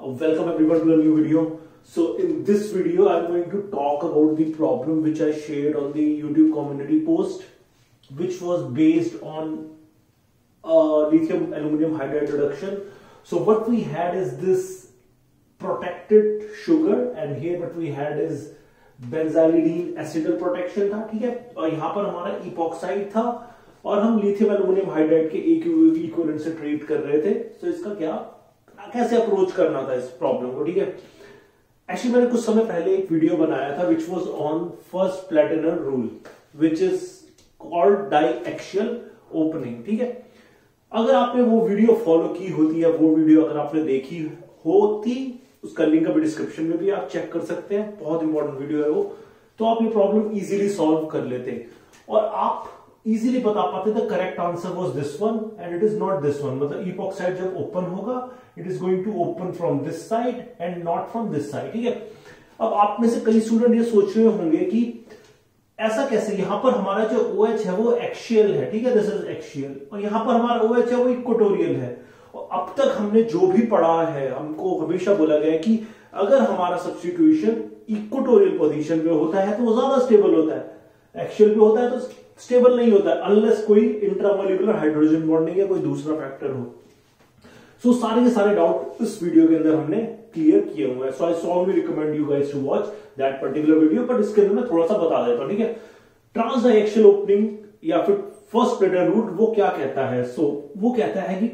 Welcome everyone to a new video. So in this video, I'm going to talk about the problem which I shared on the YouTube community post, which was based on uh, lithium aluminum hydride reduction. So what we had is this protected sugar and here what we had is benzylidene acetal protection था ठीक है और यहाँ पर हमारा epoxide था और हम लिथियम एल्यूमिनियम हाइड्राइड के एक इक्विवेलेंट से ट्रीट कर रहे थे तो इसका क्या कैसे अप्रोच करना था इस प्रॉब्लम को, ठीक है? एक्चुअली मैंने कुछ समय पहले एक वीडियो बनाया था which was on Furst Plattner rule which is called diaxial opening ठीक है? अगर आपने वो वीडियो फॉलो की होती है, वो वीडियो अगर आपने देखी होती, उसका लिंक अभी डिस्क्रिप्शन में भी आप चेक कर सकते हैं, बहुत इंपॉर्टेंट वीडियो है वो तो आप ये प्रॉब्लम इजीली सॉल्व कर लेते और आप इजीली बता पाते the correct answer was this one and it is not this one मतलब इपोक्साइड जब ओपन होगा it is going to open from this side and not from this side ठीक है? अब आप में से कई स्टूडेंट ये सोच रहे होंगे कि ऐसा कैसे? यहाँ पर हमारा जो ओ OH है वो एक्शियल है, ठीक है? दिस इज़ एक्शियल और यहाँ पर हमारा ओ OH है वो इक्वेटोरियल है। और अब तक हमने जो भी पढ़ा है, हमको हमेशा बोला गया कि अगर हमारा सब्सटीट्यूशन इक्वेटोरियल पोजीशन पे होता है तो वो ज़्यादा स्टेबल होता है। एक्शियल पे होता है तो स्टेबल नहीं होता है अनलेस कोई इंट्रामोलिकुलर हाइड्रोजन बॉन्डिंग या कोई दूसरा फैक्टर हो। सो so, सारे के सारे डाउट इस वीडियो के अंदर हमने क्लियर किए हुए हैं। So I strongly recommend you guys to watch that particular video but इसके अंदर मैं थोड़ा सा बता देता हूँ ठीक है? ट्रांस डाइएक्शल ओपनिंग या फिर फ़र्स्ट प्लेटर रूट वो क्या कहता है? सो so, वो कहता है कि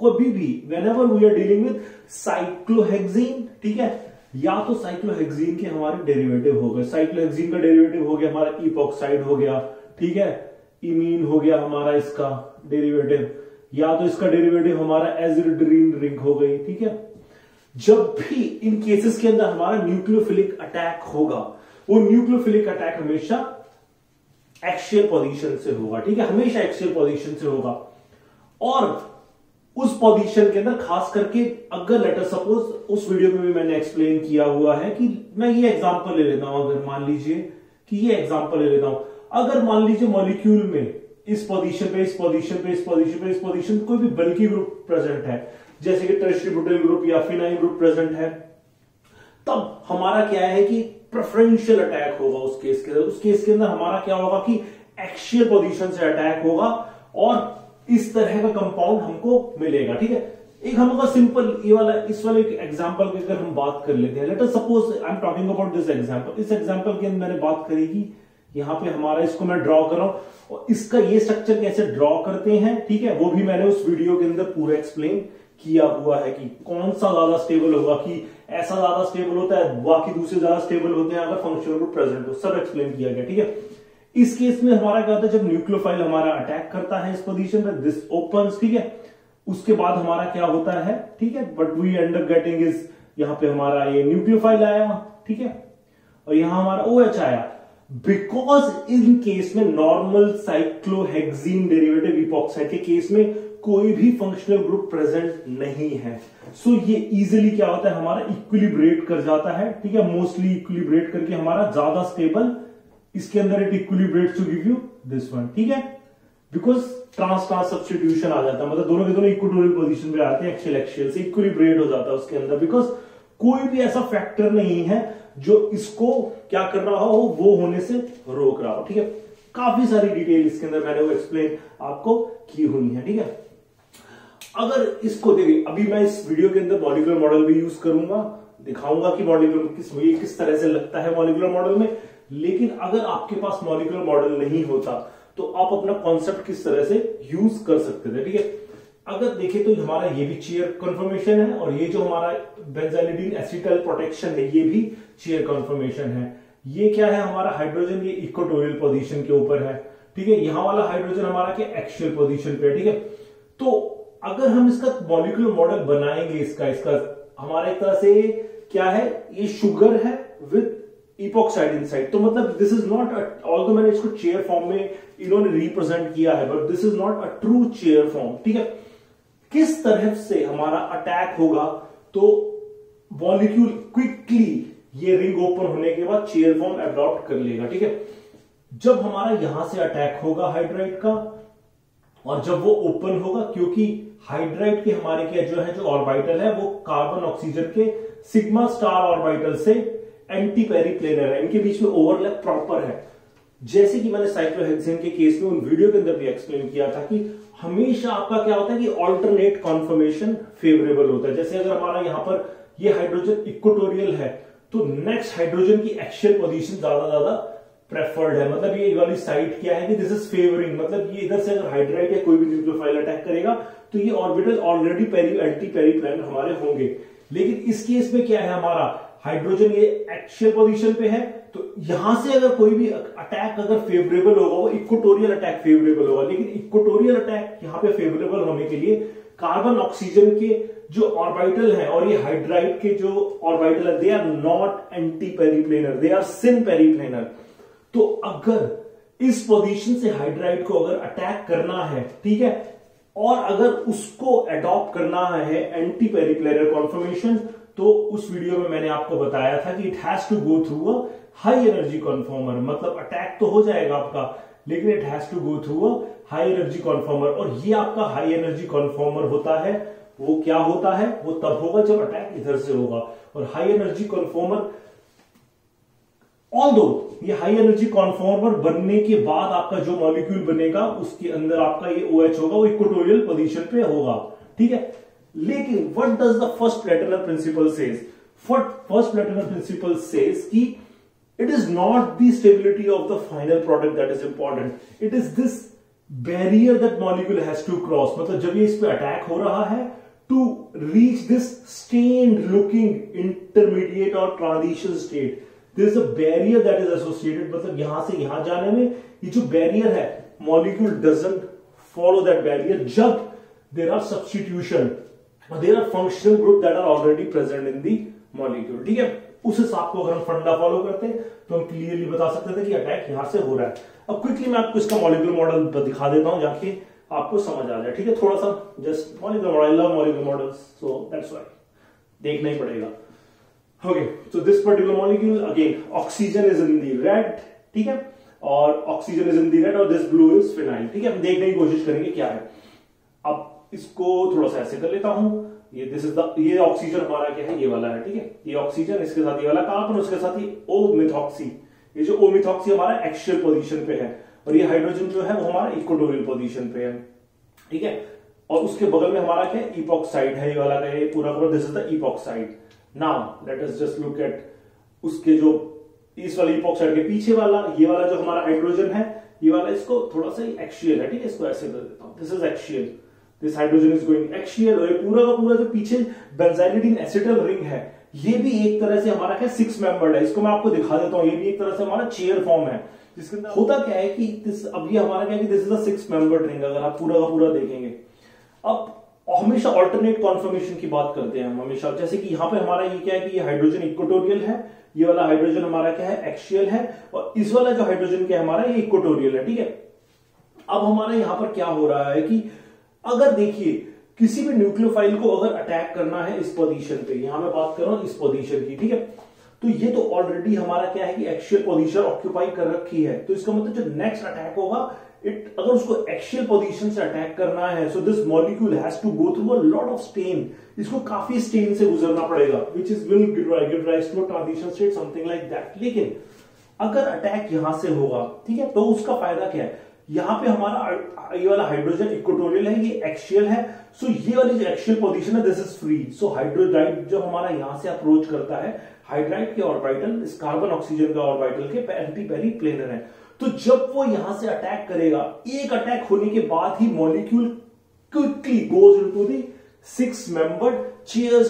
कभी भी whenever we are dealing with cyclohexene ठीक है? या तो साइक्लोहेक्सीन के हमारे डेरिवेटिव हो गए। साइक्लोहेक्सीन का डेरिवेटिव हो गया हमारा इपोक्साइड हो गया ठीक है? इमीन हो गया हमारा इसका डेरिवेटिव या तो इसका डेरिवेटिव हमारा एजिड्रीन रिंग हो गई, ठीक है? जब भी इन केसेस के अंदर हमारा न्यूक्लियोफिलिक अटैक होगा, वो न्यूक्लियोफिलिक अटैक हमेशा एक्शियल पोजीशन से होगा, ठीक है? हमेशा एक्सियल पोजीशन से होगा। और उस पोजीशन के अंदर खास करके अगर लेटर सपोज़ उस वीडियो में भी मैंने एक्सप्लेन किया हुआ है कि मैं ये एग्जांपल ले लेता हूँ, अगर मान लीजिए कि ये एग्जांपल ले लेता हूँ। अगर मान लीजिए मॉलिक्यूल में इस पोजीशन पे, इस पोजीशन पे, इस पोजीशन पे, इस पोजीशन कोई भी बल्कि ग्रुप प्रेजेंट है। जैसे कि टर्शरी ग्रुप या फिनाइल ग्रुप प्रेजेंट है, तब हमारा क्या है कि प्रेफरेंशियल अटैक होगा उस केस के अंदर। उस केस के अंदर हमारा क्या होगा कि एक्शियल पोजीशन से अटैक होगा और इस तरह का कंपाउंड हमको मिलेगा, ठीक है? एक हम अगर सिंपल ये वाला, इस वाले एग्जांपल की अगर हम बात कर लेते हैं। Let us suppose I am talking about this example इस एग्जांपल के मैंने बात करी कि यहाँ पे हमारा, इसको मैं ड्रॉ कर रहा हूँ। और इसका ये स्ट्रक्चर कैसे ड्रॉ करते हैं, ठीक है, वो भी मैंने उस वीडियो के अंदर पूरा एक्सप्लेन किया हुआ है कि कौन सा ज़्यादा स्टेबल होगा, कि ऐसा ज़्यादा स्टेबल होता है बाकी दूसरे ज़्यादा स्टेबल होते हैं, अगर फंक्शनल ग्रुप प्रेजेंट हो, सब एक्सप्लेन किया गया, ठीक है। इस केस में हमारा क्या होता है, जब न्यूक्लियोफाइल हमारा अटैक करता है इस पोजीशन में दिस ओपन ठीक है, उसके बाद हमारा क्या होता है, ठीक है but we up getting is यहाँ पे हमारा ये न्यूक्लियोफाइल आया, ठीक है, और यहाँ हमारा ओ OH आया। बिकॉज़ इन केस में नॉर्मल साइक्लोहेक्सीन डेरिवेटिव इपोक्साइड के केस में कोई भी फंक्शनल ग्रुप प्रेजेंट नहीं है। सो so, ये इजिली क्या होता है? हमारा इक्विलिब्रेट कर जाता है ठीक है? मोस्टली इक्विलिब्रेट करके हमारा ज़्यादा स्टेबल इसके अंदर it equilibrate to give you this one ठीक है? बिकॉज़ ट्रांस ट्रांस सब्सटीट्यूशन आ जाता है। मतलब दोनों के दोनों इक्विटोरियल पोजीशन पे आते हैं एक्शियल एक्शियल से इक्विलिब्रेट हो जाता है उसके अंदर। बिकॉज़ कोई भी ऐसा फैक्टर नहीं है जो इसको क्या कर रहा हो, वो होने से रोक रहा हो, ठीक है? काफ़ी सारी डिटेल इसके अंदर मैंने वो एक्सप्लेन आपको की हुई है, ठीक है? अगर इसको देखिए, अभी मैं इस वीडियो के अंदर मॉलिकुलर मॉडल भी यूज़ करूँगा, दिखाऊँगा कि मॉलिकुलर किस किस तरह से लगता है मॉलिकुलर मॉडल में, लेकिन अगर आपके पास मॉलिकुलर मॉडल नहीं होता तो आप अपना कॉन्सेप्ट किस तरह से यूज़ कर सकते थे, ठीक है? अगर देखें तो हमारा, ये भी चेयर कन्फर्मेशन है और ये जो हमारा बेंजालिडीन एसिटल प्रोटेक्शन है, ये भी चेयर कन्फर्मेशन है। ये क्या है हमारा हाइड्रोजन ये इक्वेटोरियल पोजीशन के ऊपर है। ठीक है, यहाँ वाला हाइड्रोजन हमारा क्या एक्शियल पोजीशन पे ठीक है? तो अगर हम इसका मॉलिकुलर मॉडल बनाएँगे इसका इसका, हमारा तरह से क्या है, ये शुगर है विथ इपोक्साइड इनसाइड तो मतलब दिस इज़ नॉट ऑल तो मैंने इसको चेयर फॉर्म में इन्होंने रिप्रेजेंट किया है but this is not a true chair form ठीक है? किस तरह से हमारा अटैक होगा तो मॉलिक्यूल क्विकली ये रिंग ओपन होने के बाद चेयर फॉर्म एडॉप्ट कर लेगा, ठीक है? जब हमारा यहाँ से अटैक होगा हाइड्राइड का, और जब वो ओपन होगा, क्योंकि हाइड्राइड के हमारे क्या जो है, जो ऑर्बिटल है, वो कार्बन ऑक्सीजन के सिग्मा स्टार ऑर्बिटल से एंटी पेरीप्लेनर है। इनके बीच में ओवरलैप प्रॉपर है। जैसे कि मैंने साइक्लोहेक्सेन के केस में उन वीडियो के अंदर भी एक्सप्लेन किया था कि हमेशा आपका क्या होता है कि ऑल्टरनेट कॉन्फर्मेशन फेवरेबल होता है। जैसे अगर हमारा यहाँ पर ये हाइड्रोजन इक्वेटोरियल है तो नेक्स्ट हाइड्रोजन की एक्शन पोजीशन ज़्यादा ज़्यादा प्रेफर्ड है। मतलब ये वाली साइड क्या है कि दिस इज़ फेवरिंग मतलब ये इधर से अगर हाइड्राइड या कोई भी न्यूक्लियोफाइल अटैक करेगा तो ये orbital already peri anti periplanar हमारे होंगे। लेकिन इस केस में क्या है हमारा? हाइड्रोजन ये एक्शियल पोजीशन पे है तो यहाँ से अगर कोई भी अटैक अगर फेवरेबल होगा, वो इक्वेटोरियल अटैक फेवरेबल होगा। लेकिन इक्वेटोरियल अटैक यहाँ पे फेवरेबल होने के लिए कार्बन ऑक्सीजन के जो ऑर्बिटल है और ये हाइड्राइड के जो ऑर्बिटल है they are not anti periplanar they are syn periplanar तो अगर इस पोजीशन से हाइड्राइड को अगर अटैक करना है, ठीक है, और अगर उसको एडॉप्ट करना है एंटी पेरिप्लेयर कॉन्फर्मेशन तो उस वीडियो में मैंने आपको बताया था कि it has to go through a high energy conformer मतलब अटैक तो हो जाएगा आपका, लेकिन it has to go through a high energy conformer और ये आपका हाई एनर्जी कॉन्फॉर्मर होता है, वो क्या होता है? वो तब होगा जब अटैक इधर से होगा। और हाई एनर्जी कॉन्फॉर्मर ऑल दो ये हाई एनर्जी कॉन्फॉर्मर बनने के बाद आपका जो मॉलिक्यूल बनेगा, उसके अंदर आपका ये ओ OH होगा, वो इक्वेटोरियल पोजीशन पे होगा। ठीक है? लेकिन what does the Furst Plattner principle says Furst Plattner principle says कि it is not the stability of the final product that is important it is this barrier that molecule has to cross मतलब जब ये इस पे attack हो रहा है to reach this strained looking intermediate और transition state this a barrier that is associated मतलब यहां से यहां जाने में ये जो बैरियर है molecule doesn't follow that barrier जब there are substitution there are functional group that are already present in the molecule ठीक है उस हिसाब को अगर हम फंडा फॉलो करते तो हम क्लियरली बता सकते थे कि अटैक यहाँ से हो रहा है। अब क्विकली मैं आपको इसका मॉलिक्यूल मॉडल दिखा देता हूँ, जाके आपको समझ आ जाए, ठीक है? थोड़ा सा just molecule model love molecule models so that's why देखना ही पड़ेगा। Okay, so this particular molecule, again, oxygen is in the red, ठीक है? और oxygen is in the red और दिस ब्लू इज़ फिनाइल ठीक है? हम देखने की कोशिश करेंगे क्या है। अब इसको थोड़ा सा ऐसे कर लेता हूँ। ये दिस इज़ द ये ऑक्सीजन हमारा क्या है? ये वाला है, ठीक है? ये ऑक्सीजन इसके साथ ये वाला कार्बन उसके साथ ही ओ मिथॉक्सी ये जो ओ मिथॉक्सी हमारा एक्शियल पोजीशन पे है, और ये हाइड्रोजन जो है, वो हमारा इक्वेटोरियल पोजीशन पे है, ठीक है? और उसके बगल में हमारा क्या इपॉक्साइड है, ये वाला क्या पूरा पूरा this is the epoxide now let us just look at उसके जो, इस वाले इपोक्साइड के पीछे वाला, ये वाला जो हमारा हाइड्रोजन है, ये वाला इसको थोड़ा सा एक्शियल है, ठीक है? इसको ऐसे कर देता हूँ। This is axial this hydrogen is going axial और ये पूरा का पूरा जो पीछे बेंजाइलिडीन एसिटल रिंग है, ये भी एक तरह से हमारा क्या सिक्स मेंबर्ड है, इसको मैं आपको दिखा देता हूँ, ये भी एक तरह से हमारा चेयर फॉर्म है। जिसके अंदर होता क्या है कि दिस अब ये हमारा क्या है कि this is a six membered ring अगर आप पूरा का पूरा देखेंगे। अब, हमेशा ऑल्टरनेट कॉन्फर्मेशन की बात करते हैं हम, हमेशा। जैसे कि यहाँ पे हमारा ये क्या है कि ये हाइड्रोजन इक्वेटोरियल है, ये वाला हाइड्रोजन हमारा क्या है एक्शियल है, और इस वाला जो हाइड्रोजन क्या है हमारा, ये इक्वेटोरियल है, ठीक है? अब हमारा यहाँ पर क्या हो रहा है कि अगर देखिए, किसी भी न्यूक्लियोफाइल को अगर अटैक करना है इस पोजीशन पे, यहाँ मैं बात कर रहा हूँ इस पोजीशन की, ठीक है? तो ये तो ऑलरेडी हमारा क्या है कि एक्शियल पोजीशन ऑक्यूपाई कर रखी है। तो इसका मतलब जो नेक्स्ट अटैक होगा इट अगर उसको एक्शियल पोजीशन से अटैक करना है so this molecule has to go through a lot of strain इसको काफ़ी स्टेन से गुजरना पड़ेगा which is will give rise to transition state something like that लेकिन अगर अटैक यहाँ से होगा, ठीक है तो उसका फ़ायदा क्या है? यहाँ पे हमारा ये वाला हाइड्रोजन इक्वेटोरियल है, ये एक्शियल है। सो so, ये वाली जो एक्शियल पोजीशन है दिस इज़ फ्री सो हाइड्रोजाइड जो हमारा यहाँ से अप्रोच करता है हाइड्राइड के ऑर्बिटल इस कार्बन ऑक्सीजन का ऑर्बिटल के एंटी पेरी प्लेनर है। तो जब वो यहाँ से अटैक करेगा, एक अटैक होने के बाद ही molecule quickly goes into the six membered chair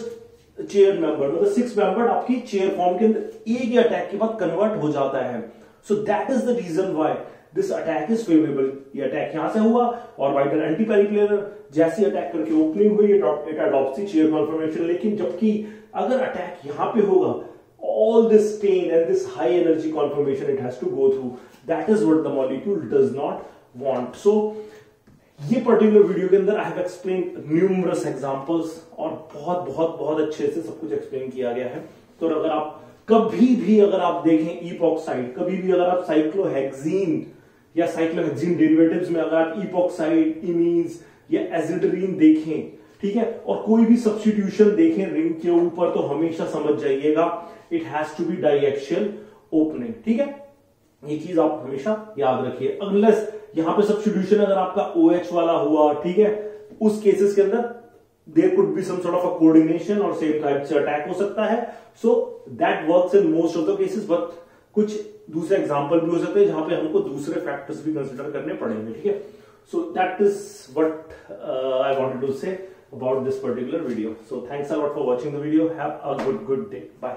chair member मतलब सिक्स मेंबर्ड आपकी चेयर फॉर्म के अंदर, एक ही अटैक के बाद कन्वर्ट हो जाता है। So that is the reason why this attack is favourable ये अटैक यहाँ से हुआ और वाइटर एंटी पेरिप्लेनर जैसी अटैक करके ओपनिंग हुई इट अडॉप्ट चेयर कॉन्फर्मेशन लेकिन जबकि अगर अटैक यहाँ पे होगा, all this pain and this high energy conformation it has to go through. That is what the molecule does not want. So, ये पर्टिकुलर वीडियो के अंदर I have explain numerous examples और बहुत बहुत बहुत अच्छे से सब कुछ एक्सप्लेन किया गया है। तो अगर आप कभी भी, अगर आप देखें ईपॉक्साइड कभी भी अगर आप साइक्लोहेक्सीन या साइक्लोहेक्सिन डेरिवेटिव्स में अगर आप इपोक्साइड इमीन्स या एजिडरीन देखें, ठीक है? और कोई भी सब्सटीट्यूशन देखें रिंग के ऊपर तो हमेशा समझ जाइएगा it has to be diaxial opening ठीक है? ये चीज़ आप हमेशा याद रखिए। अनलेस यहाँ पे सब्सटीट्यूशन अगर आपका ओ OH वाला हुआ, ठीक है? उस केसेस के अंदर there could be some sort of a coordination और सेम टाइप से अटैक हो सकता है। So that works in most of the cases but कुछ दूसरे एग्ज़ाम्पल भी हो सकते हैं जहाँ पे हमको दूसरे फैक्टर्स भी कंसिडर करने पड़ेंगे, ठीक है? So that is what I wanted to say about this particular video so thanks a lot for watching the video have good good day bye